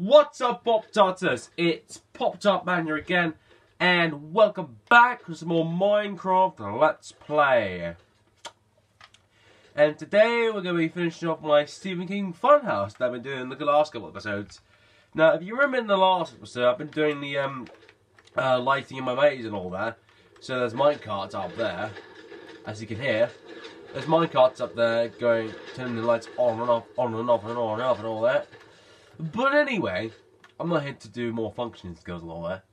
What's up, Pop Tartars? It's Pop Tart Man here again, and welcome back to some more Minecraft Let's Play. And today we're going to be finishing off my Stephen King Funhouse that I've been doing in the last couple of episodes. Now, if you remember in the last episode, I've been doing the um, uh, lighting in my maze and all that. So there's minecarts up there, as you can hear. There's minecarts up there going, turning the lights on and off, on and off and on and off and all that. But anyway, I'm not here to do more functioning skills and all that.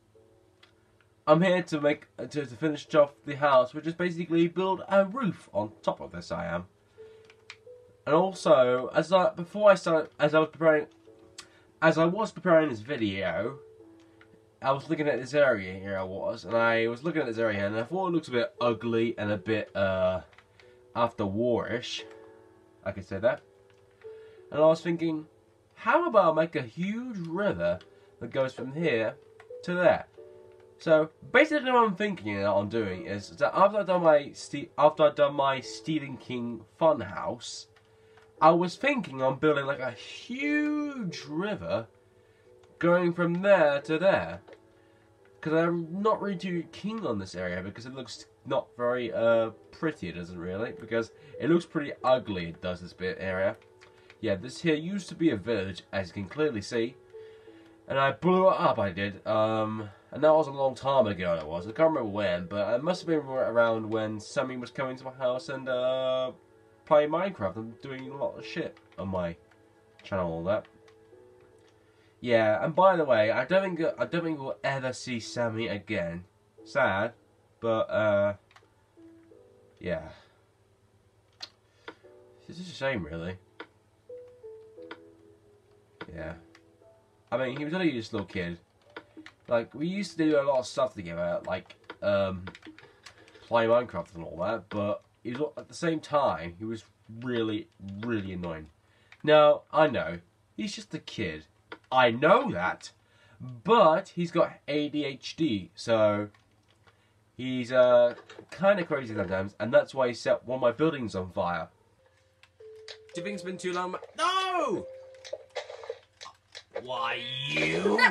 I'm here to make to, to finish off the house, which is basically build a roof on top of this. I am, and also as I before I started, as I was preparing, as I was preparing this video, I was looking at this area here. I was, and I was looking at this area, and I thought it looks a bit ugly and a bit uh after warish. I could say that, and I was thinking how about make a huge river that goes from here to there? So basically, what I'm thinking I'm doing is that after I've done my after I've done my Stephen King Funhouse, I was thinking on building like a huge river going from there to there. Because I'm not really too keen on this area because it looks not very uh, pretty, it doesn't really. Because it looks pretty ugly, it does, this bit area. Yeah, this here used to be a village, as you can clearly see. And I blew it up, I did. Um, and that was a long time ago, it was. I can't remember when, but it must have been around when Sammy was coming to my house and uh, playing Minecraft and doing a lot of shit on my channel all that. Yeah, and by the way, I don't think I don't think we'll ever see Sammy again. Sad, but uh, yeah, it's just a shame, really. Yeah. I mean, he was only just a little kid. Like, we used to do a lot of stuff together, like, um, play Minecraft and all that, but he was, at the same time, he was really, really annoying. Now, I know, he's just a kid. I know that, but he's got ADHD, so he's, uh, kind of crazy sometimes, and that's why he set one of my buildings on fire. Do you think it's been too long? No! Why you? no, no,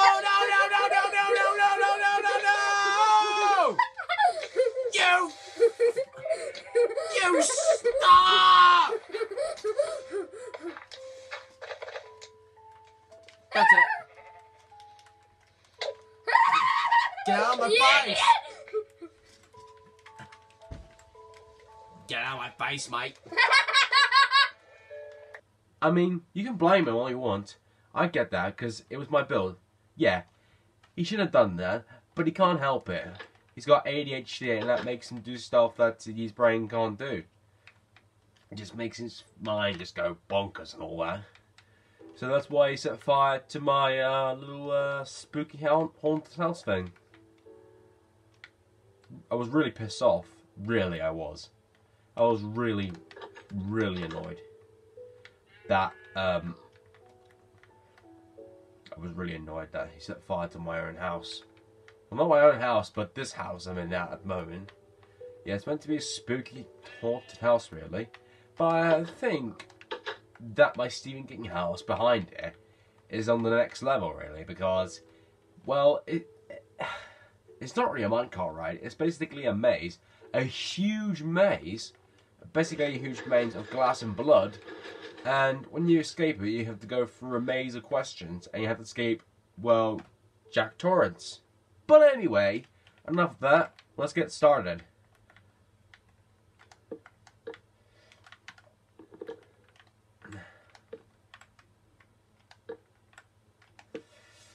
no, no, no, no, no, no, no, no, no, no, no! You! You stop! That's it. Get out of my face! Get out of my face, mate. I mean, you can blame him all you want. I get that, because it was my build. Yeah, he shouldn't have done that, but he can't help it. He's got ADHD, and that makes him do stuff that his brain can't do. It just makes his mind just go bonkers and all that. So that's why he set fire to my uh, little uh, spooky haunted house thing. I was really pissed off. Really, I was. I was really, really annoyed that um, I was really annoyed that he set fire to my own house. Well, not my own house, but this house I'm in now at the moment. Yeah, it's meant to be a spooky, haunted house, really. But I think that my Stephen King house behind it is on the next level, really, because, well, it, it's not really a minecart ride. It's basically a maze, a huge maze, basically a huge maze of glass and blood, and when you escape it, you have to go through a maze of questions, and you have to escape, well, Jack Torrance. But anyway, enough of that. Let's get started.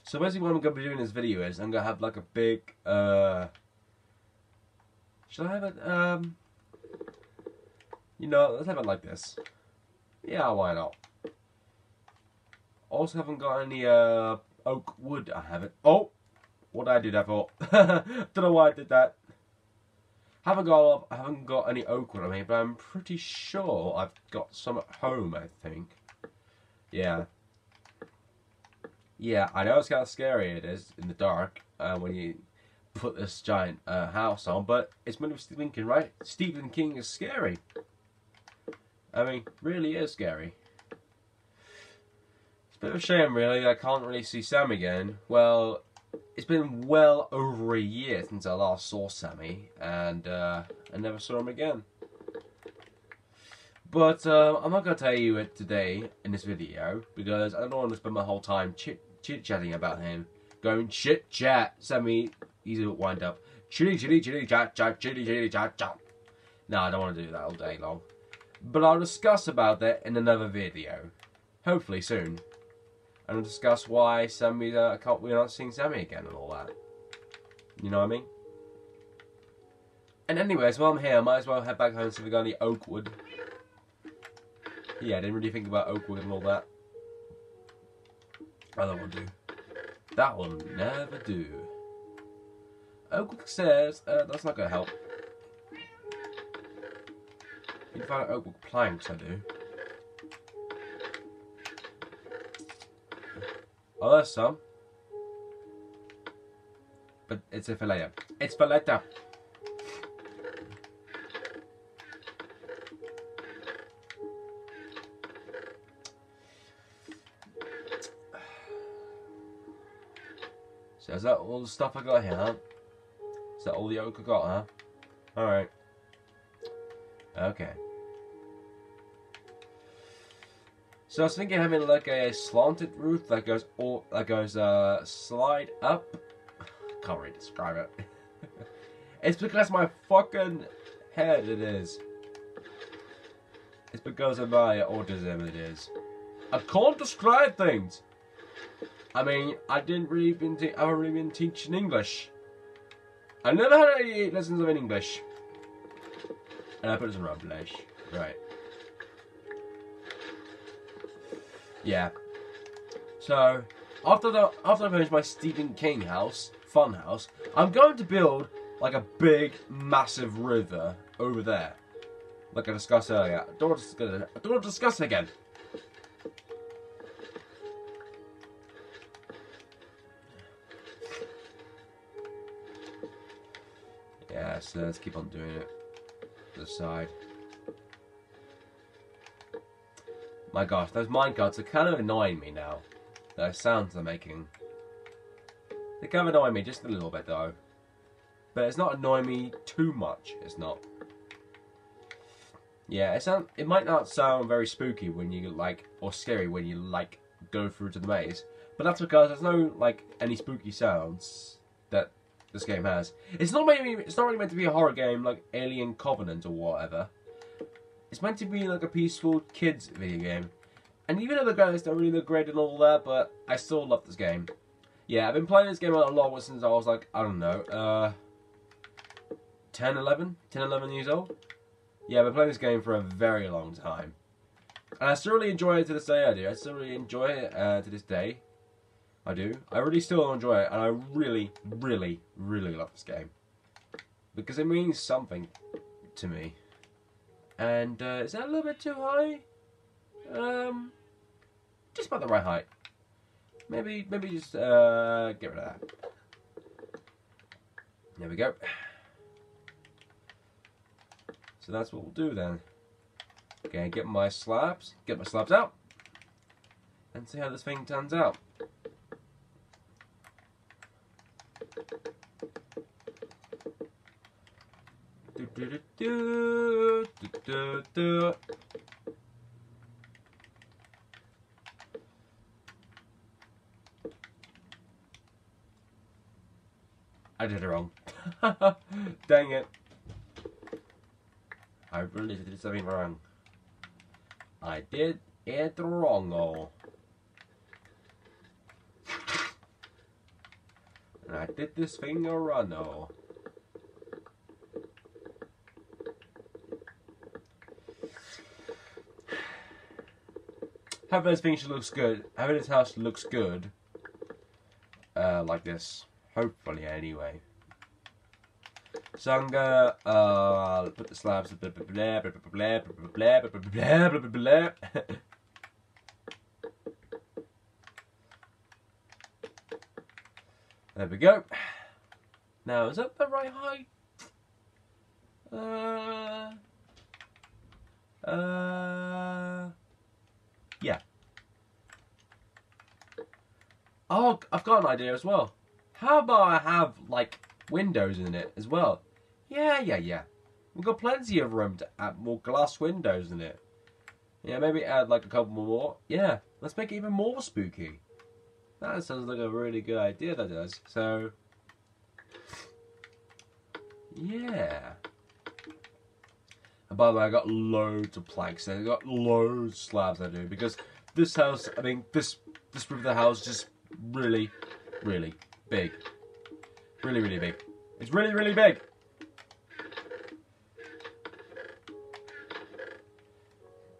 So basically what I'm going to be doing in this video is I'm going to have like a big, uh... Should I have it, um... You know, let's have it like this. Yeah, why not? Also haven't got any uh, oak wood. I haven't. Oh, what did I do that for? Don't know why I did that. Haven't got I haven't got any oak wood I mean, but I'm pretty sure I've got some at home. I think. Yeah. Yeah, I know it's kind of scary. It is in the dark uh, when you put this giant uh, house on, but it's meant to be Stephen King, right? Stephen King is scary. I mean, really is scary. It's a bit of a shame, really. I can't really see Sam again. Well, it's been well over a year since I last saw Sammy, and uh, I never saw him again. But uh, I'm not going to tell you it today in this video because I don't want to spend my whole time chit chit chatting about him. Going chit chat, Sammy, easy to wind up. Chitty chitty chitty chat chat chitty chitty chat chat. No, I don't want to do that all day long. But I'll discuss about that in another video. Hopefully soon. And I'll discuss why Sammy, uh, can't, we're not seeing Sammy again and all that. You know what I mean? And anyways, while I'm here, I might as well head back home to the got Oakwood. Yeah, I didn't really think about Oakwood and all that. That will do. That will never do. Oakwood says, uh, that's not going to help. You can find Oakwood planks, I do. Oh, there's some. But it's a fillet. It's fillet. So is that all the stuff I got here? Huh? Is that all the oak I got, huh? Alright. Okay. So I was thinking having like a slanted roof that goes all that goes uh slide up. Can't really describe it. it's because my fucking head it is. It's because of my autism it is. I can't describe things. I mean, I didn't really been I haven't really been teaching English. I never had any lessons of English. And I put this in rubbish. Right. Yeah. So after the after I finish my Stephen King house, fun house, I'm going to build like a big, massive river over there. Like I discussed earlier. I don't want to discuss I don't want to discuss it again. Yeah, so let's keep on doing it. The side. My gosh, those minecarts are kind of annoying me now. Those sounds they're making. They kind of annoy me just a little bit though. But it's not annoying me too much, it's not. Yeah, it sound it might not sound very spooky when you like or scary when you like go through to the maze. But that's because there's no like any spooky sounds that this game has. It's not maybe it's not really meant to be a horror game like Alien Covenant or whatever. It's meant to be like a peaceful kids video game. And even though the graphics don't really look great and all that, but I still love this game. Yeah, I've been playing this game a lot since I was like, I don't know, uh, 10, 11? 10, 11 years old? Yeah, I've been playing this game for a very long time. And I still really enjoy it to this day, I do. I still really enjoy it uh, to this day. I do. I really still enjoy it, and I really, really, really love this game. Because it means something to me. And uh, is that a little bit too high? Um, just about the right height. Maybe, maybe just uh, get rid of that. There we go. So that's what we'll do then. Okay, get my slabs, get my slabs out, and see how this thing turns out. Do, do, do. I did it wrong. Dang it. I really did something wrong. I did it wrong, oh. And I did this thing wrong, oh. Having this thing looks good. Having this house looks good. Uh, like this. Hopefully, anyway. So I'm gonna uh, put the slabs. There we go. Now, is that the right height? Uh, uh, yeah. Oh, I've got an idea as well. How about I have like windows in it as well? Yeah, yeah, yeah. We've got plenty of room to add more glass windows in it. Yeah, maybe add like a couple more. Yeah, let's make it even more spooky. That sounds like a really good idea, that does. So, yeah. And by the way, I got loads of planks I got loads of slabs I do because this house, I mean, this this room of the house is just really, really big. Really, really big. It's really, really big.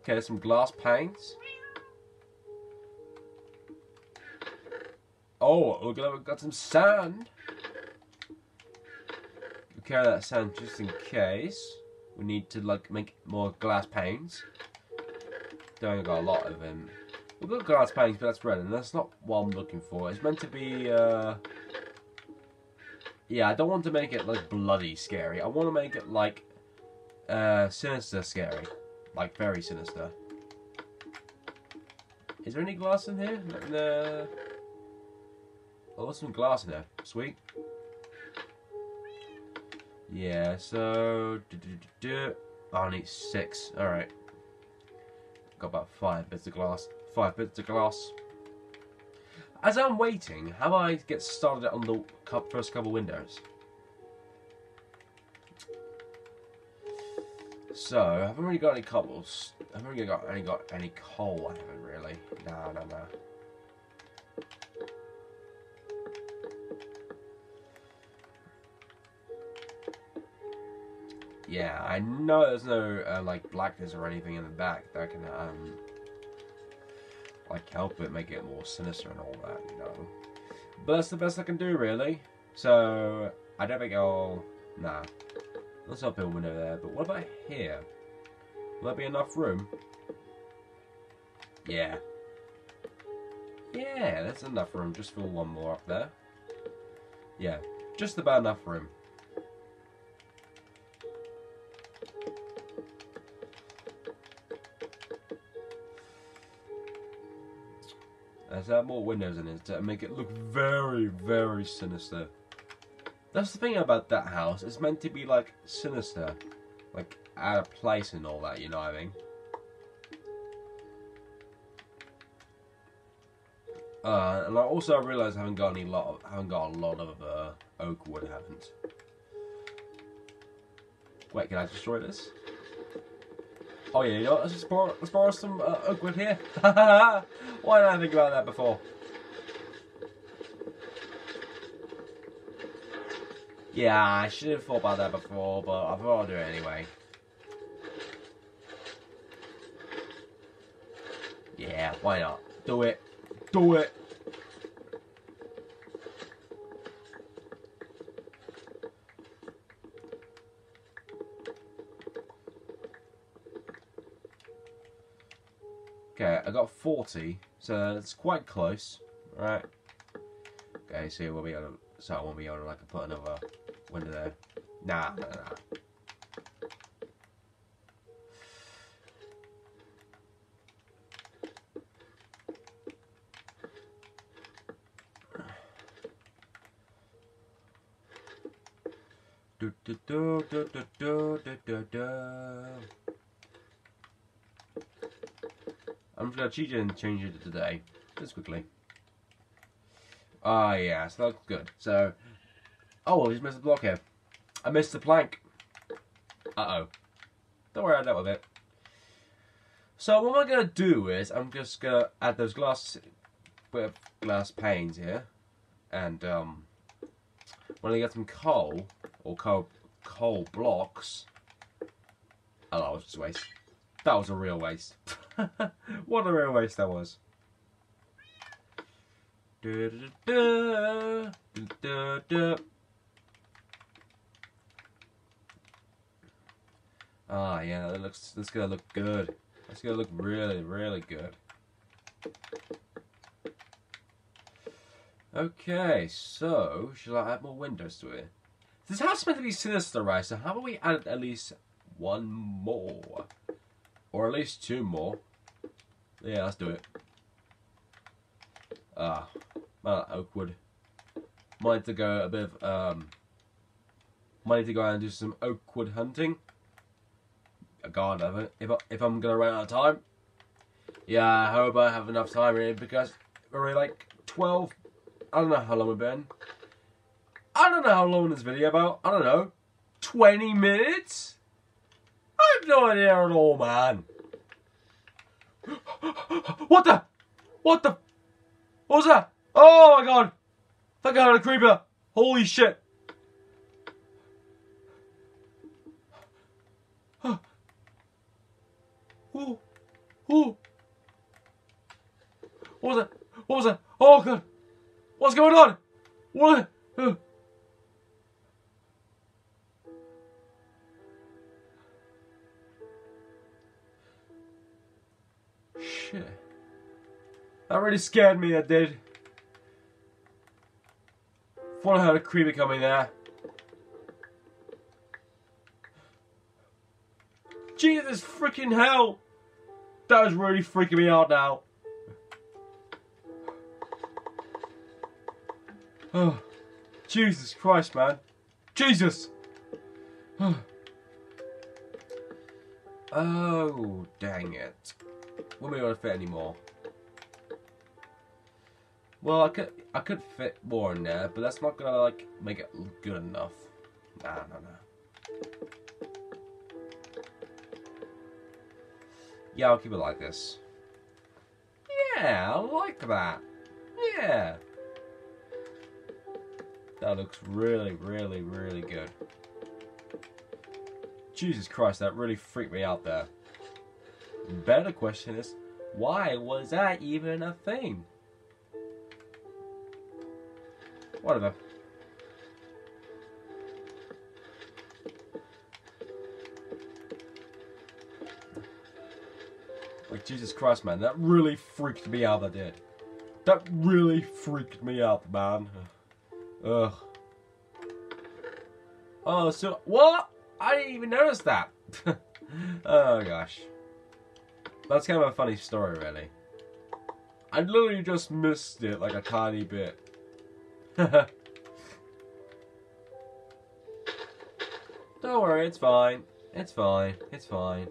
Okay, there's some glass panes. Oh, look at that, we've got some sand. We'll carry that sand just in case. We need to like make more glass panes. Don't got a lot of them. We've got glass panes, but that's red, and that's not what I'm looking for. It's meant to be, uh... Yeah, I don't want to make it, like, bloody scary. I want to make it, like, uh, sinister scary. Like, very sinister. Is there any glass in here? No. Oh, there's some glass in there. Sweet. Yeah, so... Oh, I need six. Alright. Got about five bits of glass. Five bits of glass. As I'm waiting, how do I get started on the first couple windows? So, I haven't really got any cobbles. I haven't really got any got any coal. I haven't really. No, no, no. Yeah, I know there's no uh, like blackness or anything in the back that can um like help it make it more sinister and all that, you know. But that's the best I can do, really. So I don't think I'll. Nah. Let's open a window there. But what about here? Will that be enough room? Yeah. Yeah, that's enough room. Just for one more up there. Yeah, just about enough room. Let's more windows in it to make it look very, very sinister. That's the thing about that house. It's meant to be like sinister, like out of place and all that. You know what I mean? Uh, and I also realised I haven't got any lot, of, haven't got a lot of uh, oak wood. Haven't. Wait, can I destroy this? Oh yeah, you know? Let's just borrow, let's borrow some uh, oak wood here. Why didn't I think about that before? Yeah, I should have thought about that before, but I thought I'd do it anyway. Yeah, why not? Do it. Do it. Okay, I got 40, so it's quite close, right? Okay, so we'll be to, so I won't be able to like put another window there. Nah, nah, nah. Do, do, do, do, do, do, do. Just gonna cheat it and change it today. Just quickly. Ah, yeah, so that's good. So, oh, well, just missed the block here. I missed the plank. Uh-oh. Don't worry, I dealt with it. So what I'm going to do is, I'm just going to add those glass, glass panes here. And, um, when I get some coal, or coal, coal blocks, oh, that was just waste. That was a real waste. what a real waste that was. Ah, yeah, that looks. That's gonna look good. That's gonna look really, really good. Okay, so should I add more windows to it? This house is meant to be sinister, right? So how about we add at least one more? Or at least two more. Yeah, let's do it. Ah, well, Oakwood. Might to go a bit of um. Might need to go out and do some Oakwood hunting. God, if, I, if I'm gonna run out of time. Yeah, I hope I have enough time really because we're like 12. I don't know how long we've been. I don't know how long this video about. I don't know. 20 minutes? Idea at all, man. What the? What the? What was that? Oh my god! That guy had a creeper! Holy shit! Ooh. Ooh. What was that? What was that? Oh god! What's going on? What? Shit. That really scared me, that did. Thought I heard a creeper coming there. Jesus freaking hell! That is really freaking me out now. Oh, Jesus Christ, man. Jesus! oh, dang it. Won't be able to fit anymore. Well, I could I could fit more in there, but that's not gonna like make it good enough. Nah, no, no. Yeah, I'll keep it like this. Yeah, I like that. Yeah. That looks really, really, really good. Jesus Christ, that really freaked me out there. Better question is, why was that even a thing? Whatever. Like, Jesus Christ, man, that really freaked me out, that did. That really freaked me out, man. Ugh. Oh, so, what? I didn't even notice that. oh, gosh. That's kind of a funny story, really. I literally just missed it like a tiny bit. Don't worry, it's fine. It's fine. It's fine.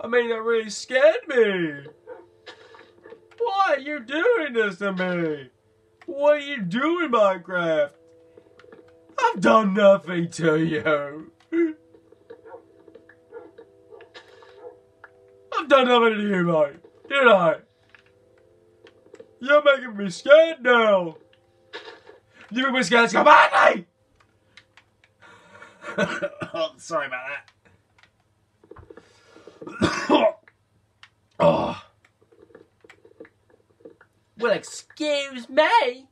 I mean, that really scared me. Why are you doing this to me? What are you doing, Minecraft? I've done nothing to you. I've done nothing to you, mate. Did I? You're making me scared now. You make me scared. Come on, me. oh, sorry about that. oh. Well, excuse me.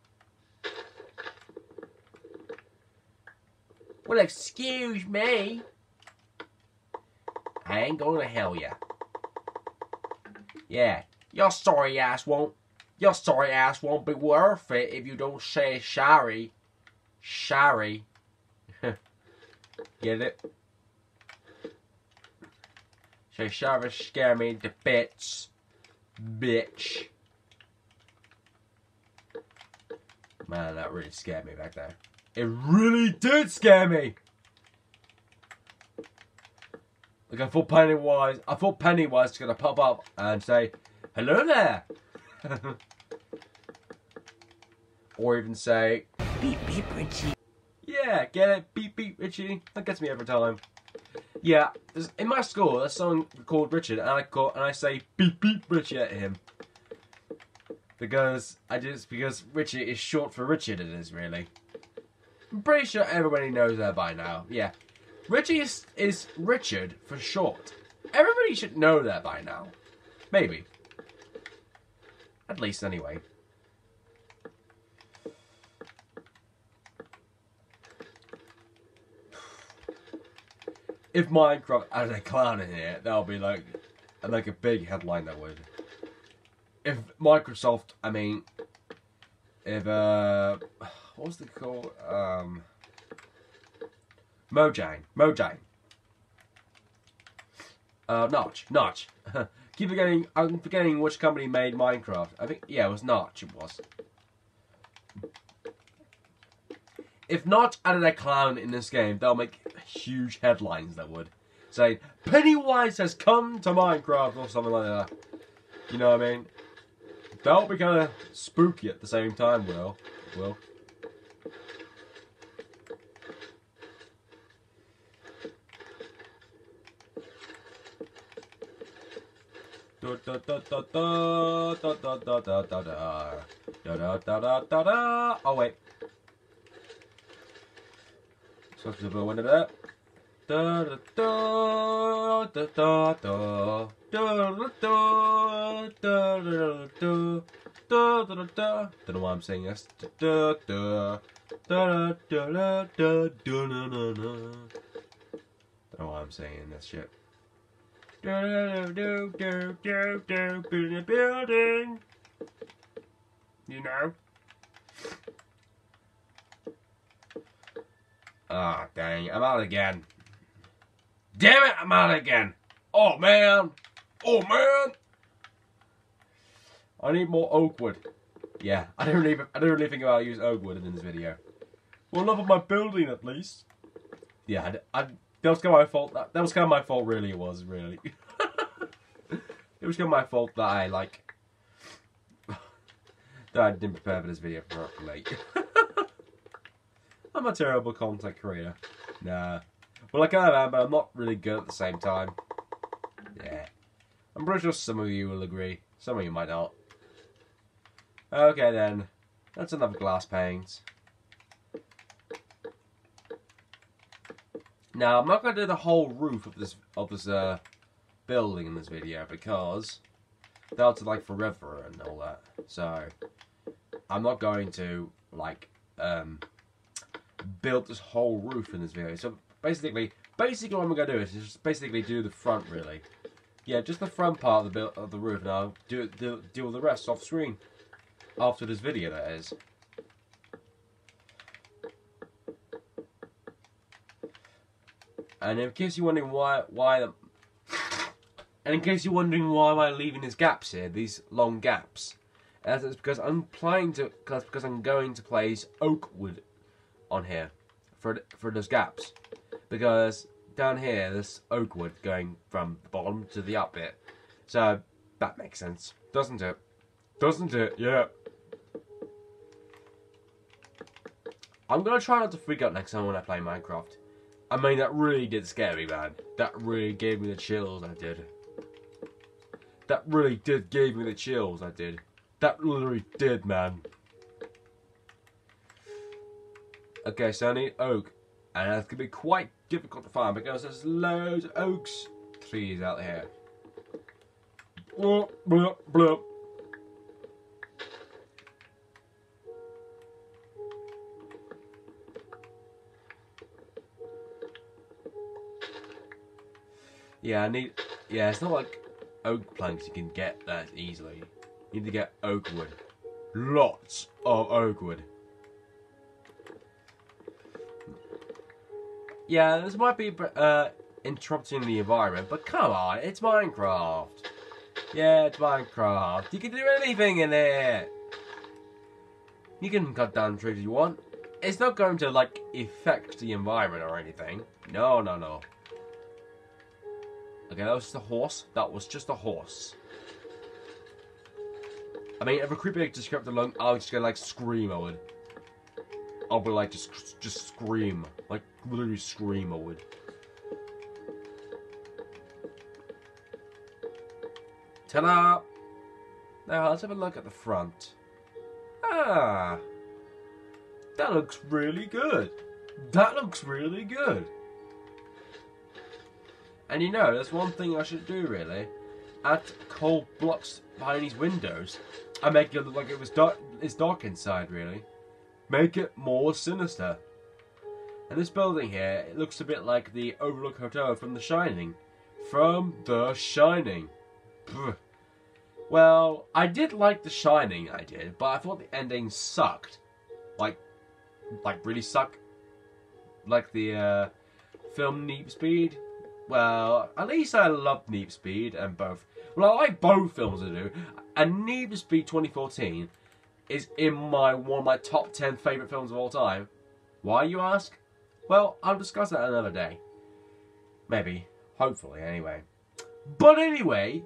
Well, excuse me. I ain't going to hell ya. Yeah, your sorry ass won't. Your sorry ass won't be worth it if you don't say sorry. Sorry. Get it? Say sorry scare me to bits. Bitch. Man, that really scared me back there. It really did scare me. Like I thought Pennywise, I thought Pennywise was gonna pop up and say, "Hello there," or even say, "Beep beep Richie." Yeah, get it? Beep beep Richie. That gets me every time. Yeah, in my school, there's someone called Richard, and I call and I say beep beep Richie at him because I just because Richard is short for Richard. It is really. I'm pretty sure everybody knows that by now. Yeah, Richie is, is Richard for short. Everybody should know that by now. Maybe. At least, anyway. If Minecraft had a clown in it, that would be like, like a big headline. That would. If Microsoft, I mean, if uh, what was it called? Um. Mojang. Mojang. Uh, Notch. Notch. keep forgetting. I'm forgetting which company made Minecraft. I think yeah, it was Notch. It was. If Notch added a clown in this game, they'll make huge headlines. That would say Pennywise has come to Minecraft or something like that. You know what I mean? That'll be kind of spooky at the same time. Will, will. Oh wait. So to the window there. Da da da da da da da da da da da da da da da Don't know why I'm saying this. Da da da da da da da da da da da. Don't know why I'm saying this shit. Do do do do do do the building. You know. Ah, oh, dang! I'm out again. Damn it! I'm out again. Oh man! Oh man! I need more oak wood. Yeah, I don't even I don't really think about use oak wood in this video. Well, level my building at least. Yeah, I, I that was kind of my fault. That, that was kind of my fault, really. It was really. it was kind of my fault that I like that I didn't prepare for this video properly. I'm a terrible content creator. Nah. Well, I kind of am, but I'm not really good at the same time. Yeah. I'm pretty sure some of you will agree. Some of you might not. Okay then. That's enough glass panes. Now, I'm not going to do the whole roof of this of this uh, building in this video because that'll take like forever and all that. So, I'm not going to like um, build this whole roof in this video. So basically, basically what I'm going to do is just basically do the front really. Yeah, just the front part of the build of the roof. and I'll do do deal with the rest off screen after this video. That is. And in case you're wondering why why the and in case you're wondering why am I leaving these gaps here, these long gaps, uh, that's because I'm planning to because because I'm going to place oak wood on here for for those gaps because down here there's oak wood going from the bottom to the up bit, so that makes sense, doesn't it? Doesn't it? Yeah. I'm gonna try not to freak out next time when I play Minecraft. I mean, that really did scare me, man. That really gave me the chills, I did. That really did give me the chills, I did. That literally did, man. Okay, so I need oak. And that's going to be quite difficult to find because there's loads of oaks trees out here. Blah, blah, blah. Yeah, I need. Yeah, it's not like oak planks you can get that easily. You need to get oak wood. Lots of oak wood. Yeah, this might be uh, interrupting the environment, but come on, it's Minecraft. Yeah, it's Minecraft. You can do anything in it. You can cut down trees if you want. It's not going to, like, affect the environment or anything. No, no, no. Okay, that was just a horse. That was just a horse. I mean, if a creeper just kept along, I was just gonna like scream. I would. I would like just just scream, like literally scream. I would. Ta-da! Now let's have a look at the front. Ah, that looks really good. That looks really good. And you know, there's one thing I should do really. Add coal blocks behind these windows and make it look like it was dark. It's dark inside, really. Make it more sinister. And this building here, it looks a bit like the Overlook Hotel from The Shining. From The Shining. Well, I did like The Shining, I did, but I thought the ending sucked. Like, like really suck. Like the uh, film Need Speed well, at least I loved Need Speed and both. Well, I like both films I do, and Need Speed 2014 is in my one of my top 10 favourite films of all time. Why, you ask? Well, I'll discuss that another day. Maybe. Hopefully, anyway. But anyway,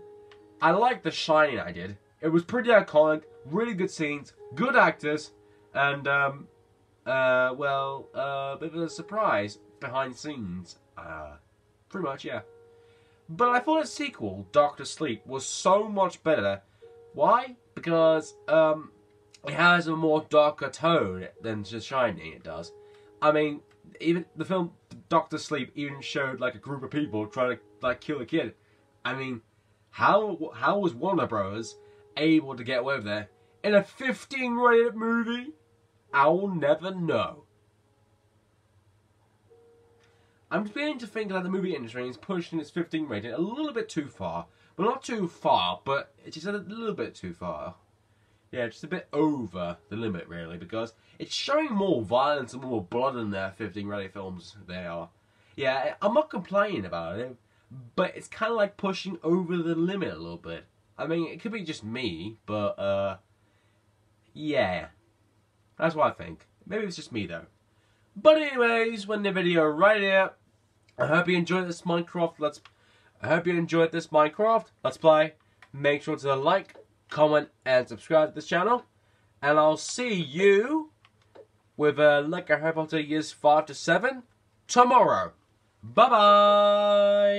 I like The Shining I did. It was pretty iconic, really good scenes, good actors, and, um, uh, well, uh, a bit of a surprise behind scenes. Uh, pretty much, yeah. But I thought the sequel, Doctor Sleep, was so much better. Why? Because, um, it has a more darker tone than The Shining it does. I mean, even the film Doctor Sleep even showed like a group of people trying to like kill a kid. I mean, how how was Warner Bros. able to get away with that in a 15 rated movie? I'll never know. I'm beginning to think that the movie industry is pushing its 15 rating a little bit too far. But not too far, but it's just a little bit too far. Yeah, just a bit over the limit, really, because it's showing more violence and more blood in their 15 rated films they are. Yeah, I'm not complaining about it, but it's kind of like pushing over the limit a little bit. I mean, it could be just me, but, uh, yeah. That's what I think. Maybe it's just me, though. But anyways, when the video right here, I hope you enjoyed this Minecraft Let's... I hope you enjoyed this Minecraft Let's Play. Make sure to like, comment, and subscribe to this channel. And I'll see you with a uh, Lego Harry Potter Years 5 to 7 tomorrow. Bye-bye!